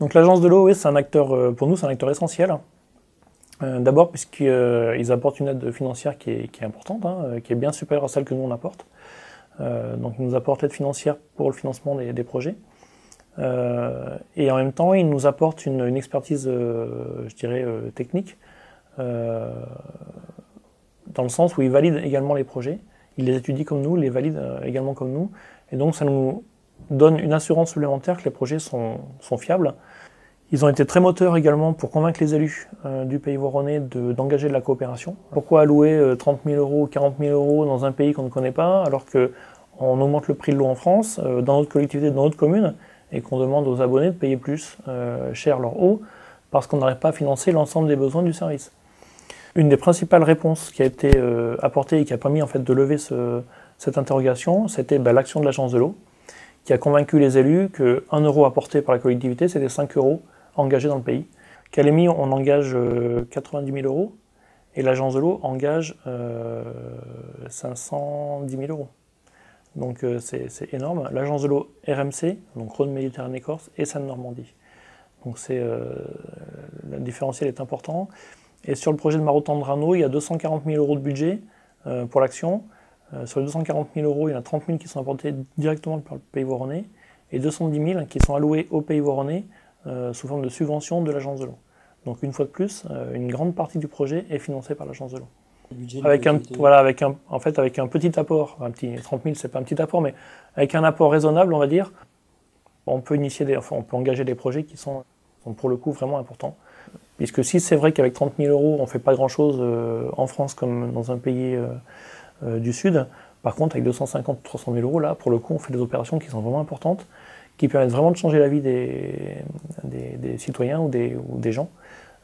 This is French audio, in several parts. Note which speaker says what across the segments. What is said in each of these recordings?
Speaker 1: Donc l'agence de l'eau, oui, c'est un acteur, pour nous, c'est un acteur essentiel. D'abord puisqu'ils apportent une aide financière qui est, importante, hein, qui est bien supérieure à celle que nous on apporte. donc ils nous apportent l'aide financière pour le financement des projets. Euh, et en même temps, il nous apporte une, expertise, euh, je dirais, euh, technique, dans le sens où il valide également les projets, il les étudie comme nous, les valide également comme nous, et donc ça nous donne une assurance supplémentaire que les projets sont, fiables. Ils ont été très moteurs également pour convaincre les élus du pays voironnais d'engager de, la coopération. Pourquoi allouer 30 000 euros, 40 000 euros dans un pays qu'on ne connaît pas, alors qu'on augmente le prix de l'eau en France, dans notre collectivité, dans notre commune, et qu'on demande aux abonnés de payer plus euh, cher leur eau parce qu'on n'arrive pas à financer l'ensemble des besoins du service? Une des principales réponses qui a été euh, apportée et qui a permis en fait de lever cette interrogation, c'était bah, l'action de l'agence de l'eau, qui a convaincu les élus que 1 euro apporté par la collectivité, c'était 5 euros engagés dans le pays. Calémie, on engage 90 euh, 000 euros et l'agence de l'eau engage 510 000 euros. Donc euh, c'est énorme. L'agence de l'eau RMC, donc Rhône-Méditerranée-Corse et Seine-Normandie. Donc euh, le différentiel est important. Et sur le projet de Marotan-Drano, il y a 240 000 euros de budget euh, pour l'action. Sur les 240 000 euros, il y en a 30 000 qui sont apportés directement par le pays voironnais et 210 000 qui sont alloués au pays voironnais sous forme de subvention de l'agence de l'eau. Donc une fois de plus, une grande partie du projet est financée par l'agence de l'eau avec un, voilà, avec un, en fait, avec un petit apport, un petit 30 000, c'est pas un petit apport, mais avec un apport raisonnable, on va dire, on peut initier des, enfin, on peut engager des projets qui sont, sont pour le coup vraiment importants. Puisque si c'est vrai qu'avec 30 000 euros, on fait pas grand chose euh, en France comme dans un pays euh, euh, du Sud, par contre, avec 250 ou 300 000 euros, là, pour le coup, on fait des opérations qui sont vraiment importantes, qui permettent vraiment de changer la vie des, citoyens ou des, gens.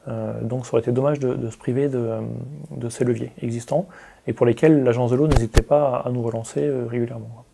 Speaker 1: Euh, donc ça aurait été dommage de, se priver de, ces leviers existants et pour lesquels l'agence de l'eau n'hésitait pas à nous relancer euh, régulièrement.